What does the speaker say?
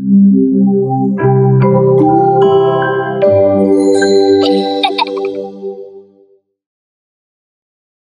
Música